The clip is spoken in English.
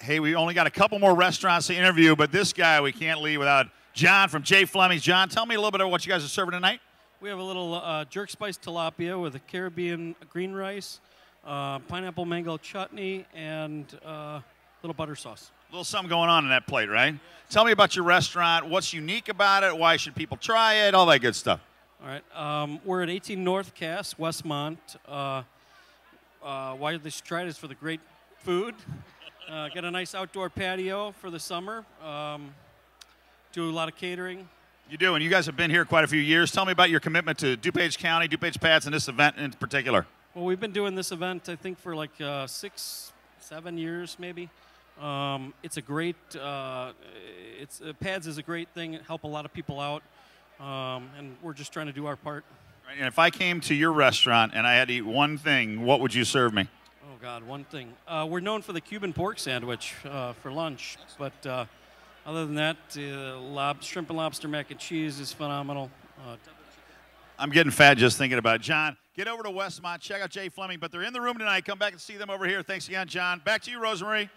Hey, we only got a couple more restaurants to interview, but this guy we can't leave without John from J. Fleming's. John, tell me a little bit about what you guys are serving tonight. We have a little uh, jerk spice tilapia with a Caribbean green rice, uh, pineapple mango chutney, and uh, little butter sauce. A little something going on in that plate, right? Tell me about your restaurant. What's unique about it? Why should people try it? All that good stuff. All right. Um, we're at 18 North Cass, Westmont. Uh, uh, why they should try it is for the great food. Uh, get a nice outdoor patio for the summer. Um, do a lot of catering. You do, and you guys have been here quite a few years. Tell me about your commitment to DuPage County, DuPage Pads, and this event in particular. Well, we've been doing this event, I think, for like uh, six, seven years, maybe. Um, it's a great, uh, it's uh, pads is a great thing. help a lot of people out, um, and we're just trying to do our part. Right, and if I came to your restaurant and I had to eat one thing, what would you serve me? God, one thing. Uh, we're known for the Cuban pork sandwich uh, for lunch, but uh, other than that, uh, lob, shrimp and lobster mac and cheese is phenomenal. Uh, I'm getting fat just thinking about it. John. Get over to Westmont, check out J. Fleming, but they're in the room tonight. Come back and see them over here. Thanks again, John. Back to you, Rosemarie.